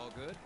all good?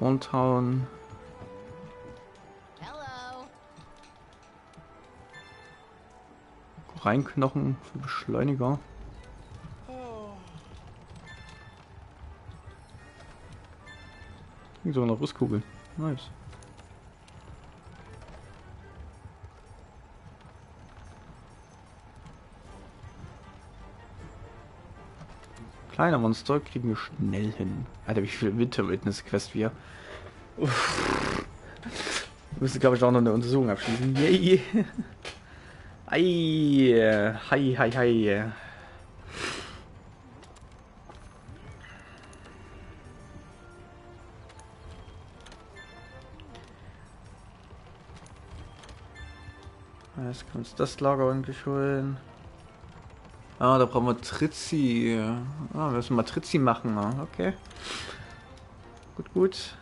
Rundhauen. Hello. Reinknochen für Beschleuniger. Sogar noch Rüstkugel. Nice. Kleine Monster kriegen wir schnell hin. Alter, wie viel Winter Witness Quest wir. Uff. Wir müssen, glaube ich, auch noch eine Untersuchung abschließen. Yay! Ei! Hi, hi, hi! Jetzt wir uns das Lager eigentlich holen. Ah, da brauchen wir Tritzi. Ah, wir müssen mal Tritzi machen. ah, Okay. Gut, gut.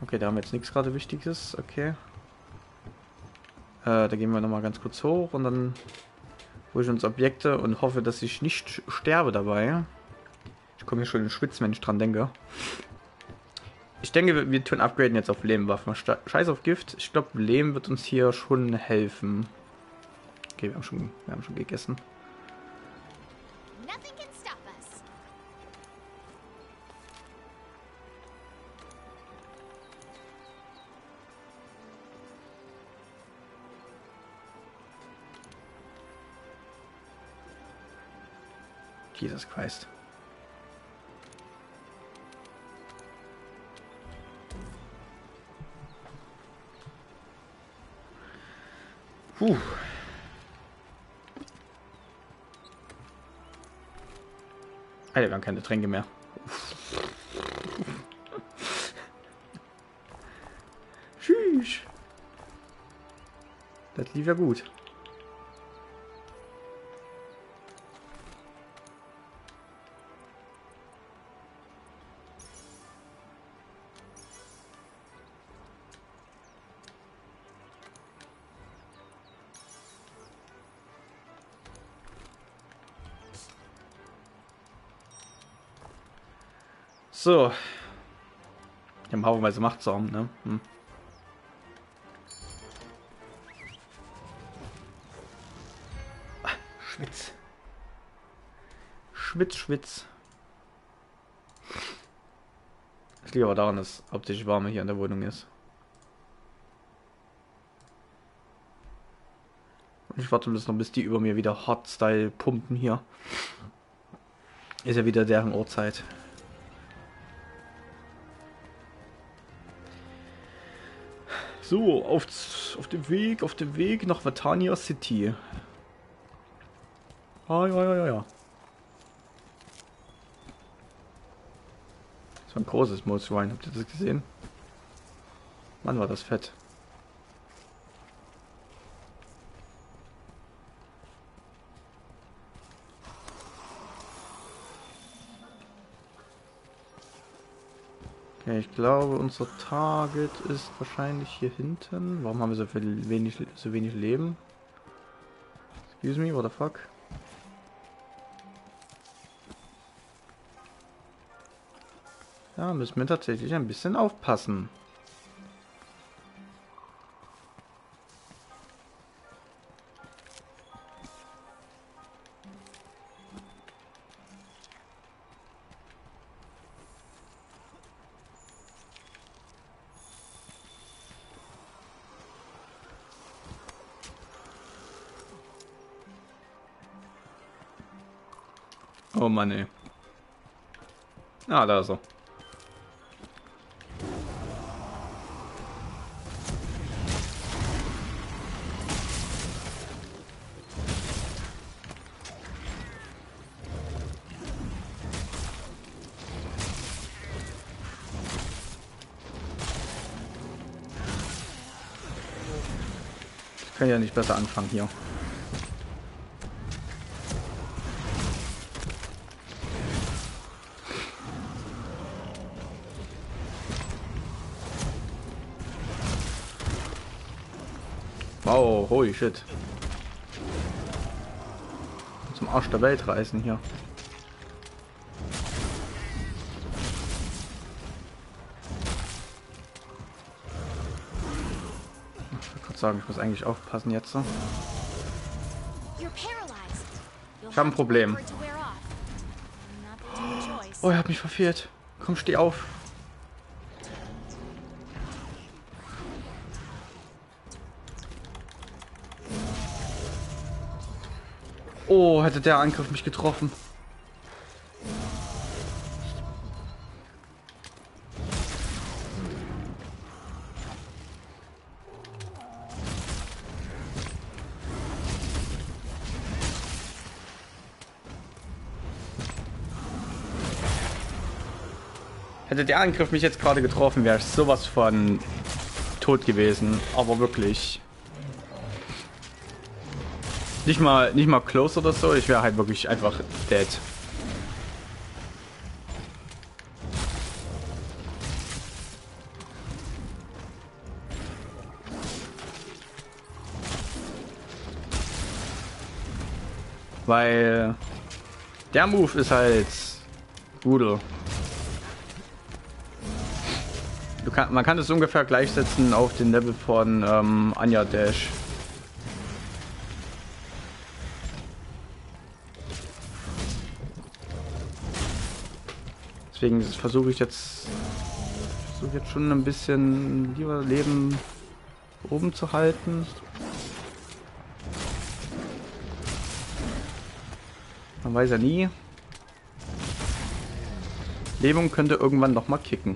Okay, da haben wir jetzt nichts gerade Wichtiges. Okay. Äh, da gehen wir nochmal ganz kurz hoch und dann hole ich uns Objekte und hoffe, dass ich nicht sterbe dabei. Ich komme hier schon in den Schwitz, wenn ich dran denke. Ich denke, wir, tun upgraden jetzt auf Lehmwaffen. Scheiß auf Gift. Ich glaube, Lehm wird uns hier schon helfen. Okay, wir haben schon, wir haben schon gegessen. Jesus Christ. Puh. Alter, wir haben keine Tränke mehr. Tschüss. Das lief ja gut. So. Wir haben haufenweise Machtsaum, ne? Hm. Ah, Schwitz. Schwitz, Schwitz. Es liegt aber daran, dass hauptsächlich warme hier in der Wohnung ist. Und ich warte bloß noch, bis die über mir wieder Hot-Style pumpen hier. Ist ja wieder deren Uhrzeit. So, auf, auf dem Weg, auf dem Weg nach Vatania City. Ah, ja, ja, ja, ja. Das war ein großes Moosschwein, habt ihr das gesehen? Mann, war das fett. Okay, ich glaube, unser Target ist wahrscheinlich hier hinten. Warum haben wir so viel wenig, so wenig Leben? Excuse me, what the fuck? Ja, müssen wir tatsächlich ein bisschen aufpassen. Oh Mann, ey. Ah, da ist er. Ich kann ja nicht besser anfangen hier. Wow, holy shit. Zum Arsch der Welt reisen hier. Ich würde sagen, ich muss eigentlich aufpassen jetzt. Ich habe ein Problem. Oh, er hat mich verfehlt. Komm, steh auf. Oh, hätte der Angriff mich getroffen. Hätte der Angriff mich jetzt gerade getroffen, wäre ich sowas von tot gewesen. Aber wirklich. Nicht mal, nicht mal close oder so. Ich wäre halt wirklich einfach dead. Weil der Move ist halt. Du kann, man kann es ungefähr gleichsetzen auf den Level von ähm, Anja Dash. Deswegen versuche ich jetzt versuche jetzt schon ein bisschen lieber Leben oben zu halten. Man weiß ja nie. Lebung könnte irgendwann noch mal kicken.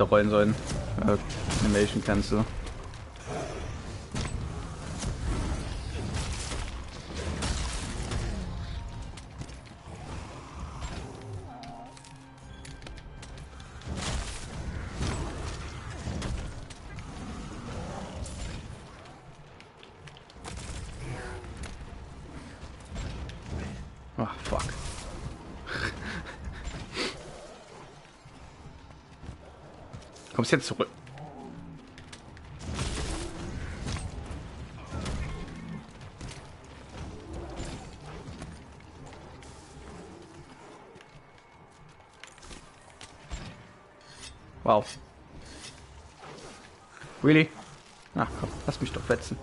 Hätte rollen sollen. Äh, Animation Cancel. Kommst jetzt zurück. Wow. Really? Ach komm, lass mich doch wetzen.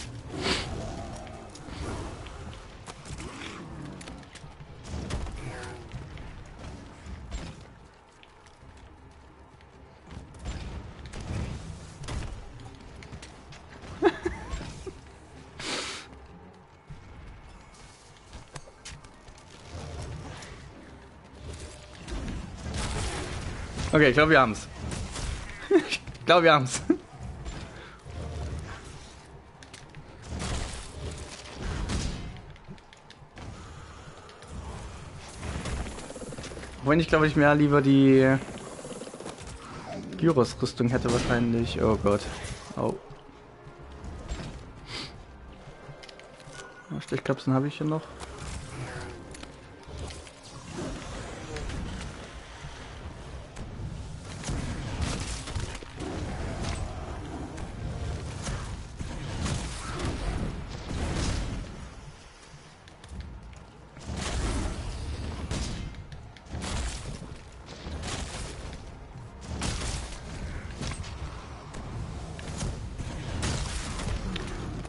Okay, ich glaube, wir haben's. ich glaube, wir haben's. Wenn ich glaube ich mehr lieber die Gyros-Rüstung hätte wahrscheinlich. Oh Gott. Oh. Stechkapseln habe ich hier noch.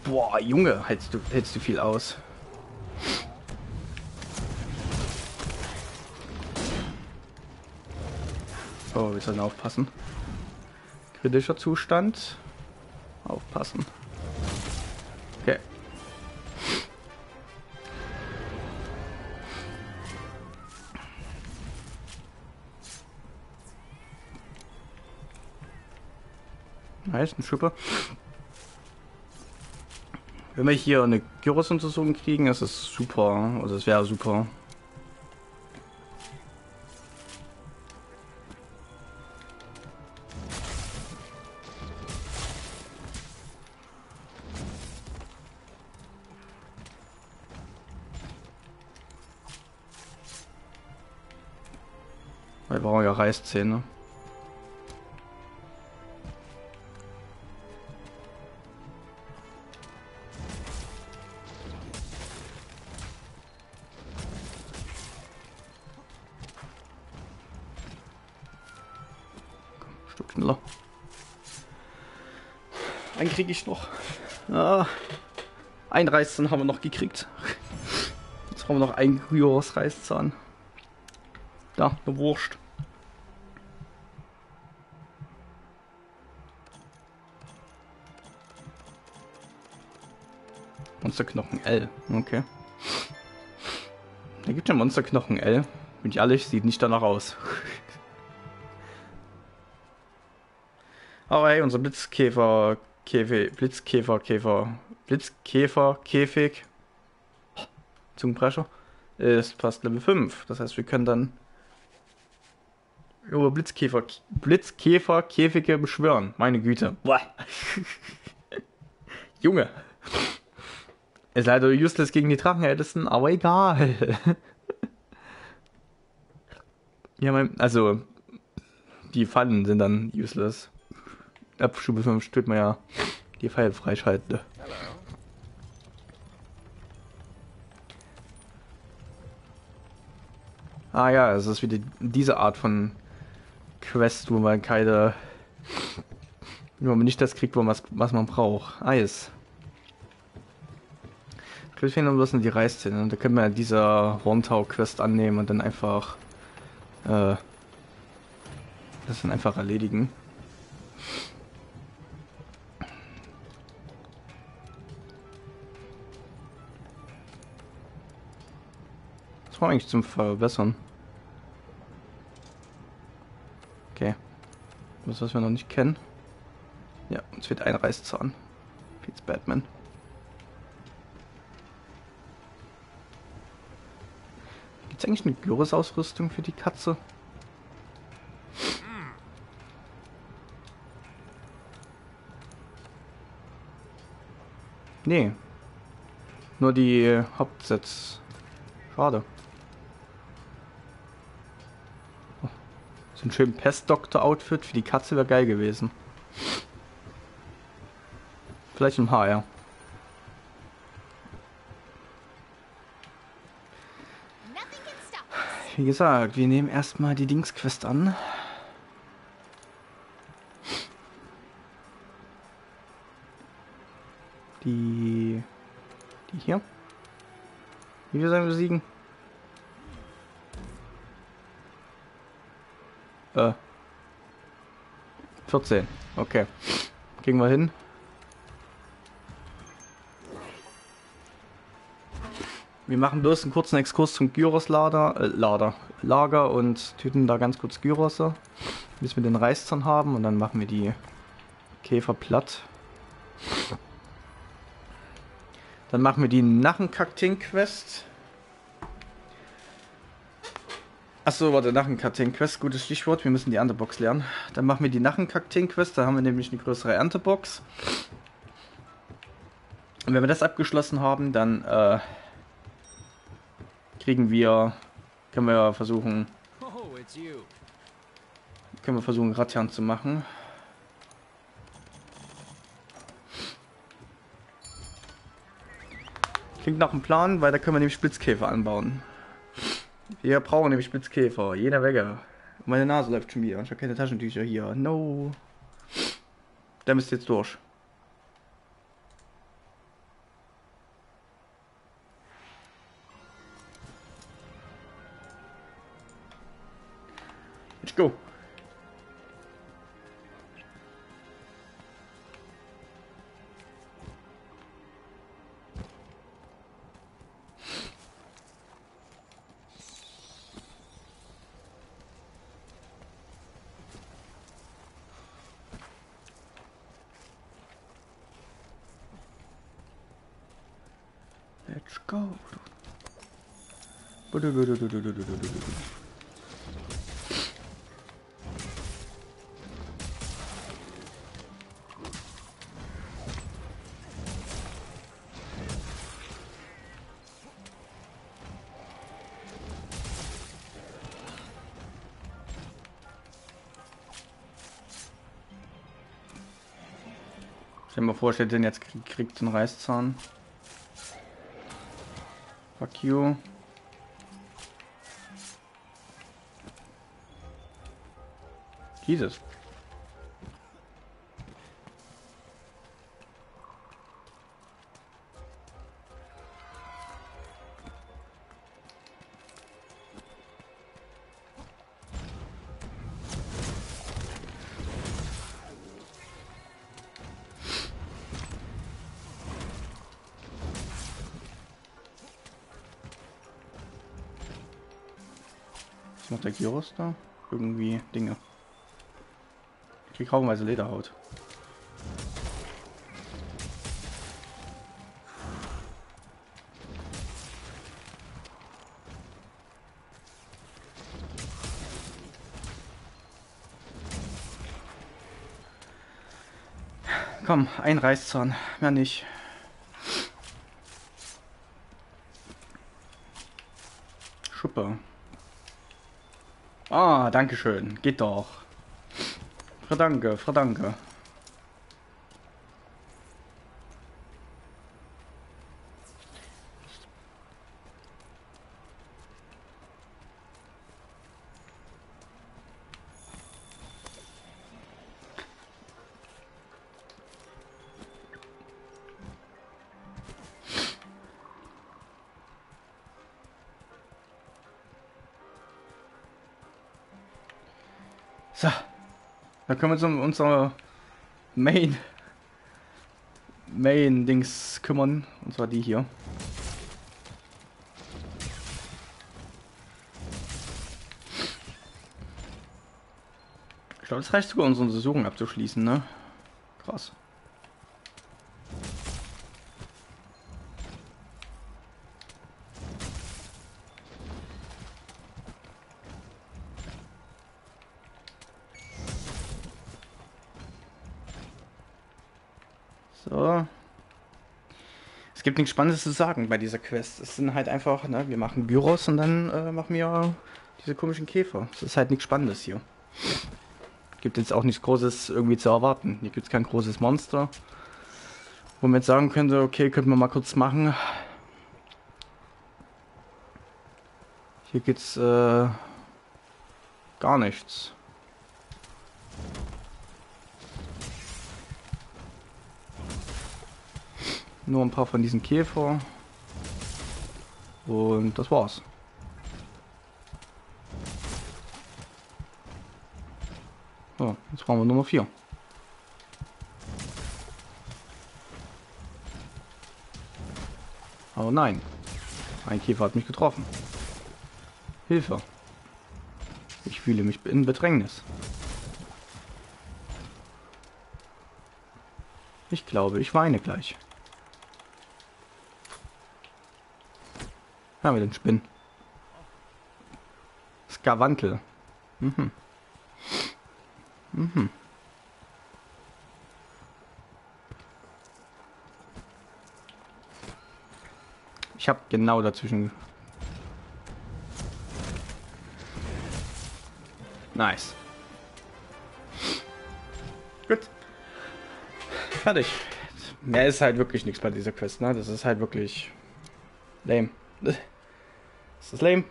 Boah, Junge, hältst du, hältst du viel aus. Oh, wir sollen aufpassen. Kritischer Zustand. Aufpassen. Okay. Nice, ein Schipper. Wenn wir hier eine Gyros-Untersuchung kriegen, ist es super. Also es wäre super. Wir brauchen ja Reißzähne. Schneller. Einen kriege ich noch. Ja. Ein Reißzahn haben wir noch gekriegt. Jetzt haben wir noch ein Gyros Reißzahn. Da, eine Wurst. Monsterknochen L. Okay. Da gibt ja Monsterknochen L. Bin ich ehrlich, sieht nicht danach aus. Hey, unser Blitzkäfer, Käfig, Blitzkäfer, Käfer, Blitzkäfer, Käfig, Zungenbrecher, ist fast Level 5. Das heißt, wir können dann über Blitzkäfer, Blitzkäfer, Käfige beschwören. Meine Güte. Boah. Junge. Ist leider useless gegen die Drachenältesten, aber egal. ja, mein, also, die Fallen sind dann useless. Ab Stufe 5 steht man ja die Pfeile freischalten. Ah ja, es ist wieder diese Art von Quest, wo man keine... Wo man nicht das kriegt, was, was man braucht. Eis. Ich fehlen bloß noch die Reißzähne. Da können wir dieser Horntau-Quest annehmen und dann einfach... Äh, das dann einfach erledigen. Was eigentlich zum Verbessern? Okay. Was, was wir noch nicht kennen. Ja, uns wird ein Reißzahn. Pete's Batman. Gibt es eigentlich eine Gyros-Ausrüstung für die Katze? Nee. Nur die Hauptsets. Schade. So ein schön Pestdoktor-Outfit für die Katze wäre geil gewesen. Vielleicht im Haar, ja. Wie gesagt, wir nehmen erstmal die Dings-Quest an. Die... Die hier. Wie wir sagen, besiegen. Äh. 14. Okay. Kriegen wir hin. Wir machen bloß einen kurzen Exkurs zum Gyros-Lader, äh, Lader, Lager und tüten da ganz kurz Gyros, bis wir den Reißzahn haben und dann machen wir die Käfer platt. Dann machen wir die Nachenkakteen-Quest. Achso, warte, Nachenkakteen-Quest, gutes Stichwort. Wir müssen die Erntebox lernen. Dann machen wir die Nachenkakteen-Quest. Da haben wir nämlich eine größere Erntebox. Und wenn wir das abgeschlossen haben, dann äh, kriegen wir, können wir versuchen, können wir versuchen, Ratian zu machen. Klingt nach einem Plan, weil da können wir nämlich Spitzkäfer anbauen. Wir brauchen nämlich Spitzkäfer. Jeder Wege. Meine Nase läuft schon wieder. Ich habe keine Taschentücher hier. No. Der müsst jetzt durch. Let's go. Stell dir mal denn jetzt krieg, kriegt den Reißzahn. Fuck you. Jesus. Der Gyros da? Irgendwie Dinge. Ich krieg haufenweise Lederhaut. Komm, ein Reißzahn, mehr nicht. Schupper. Ah, danke schön. Geht doch. Verdanke, verdanke. So. Dann können wir uns um unsere Main Main Dings kümmern. Und zwar die hier. Ich glaube, es reicht sogar, unsere Untersuchung abzuschließen, ne? So. Es gibt nichts Spannendes zu sagen bei dieser Quest. Es sind halt einfach, ne, wir machen Gyros und dann äh, machen wir diese komischen Käfer. Es ist halt nichts Spannendes hier. Gibt jetzt auch nichts Großes irgendwie zu erwarten. Hier gibt es kein großes Monster. Wo man jetzt sagen könnte, okay, könnten wir mal kurz machen. Hier gibt's äh, gar nichts. Nur ein paar von diesen Käfer. Und das war's. So, jetzt brauchen wir Nummer 4. Oh nein. Ein Käfer hat mich getroffen. Hilfe. Ich fühle mich in Bedrängnis. Ich glaube, ich weine gleich. Haben wir den Spinn? Skavantel. Mhm. Mhm. Ich habe genau dazwischen. Nice. Gut. Fertig. Mehr ist halt wirklich nichts bei dieser Quest, ne? Das ist halt wirklich lame. Das ist lame.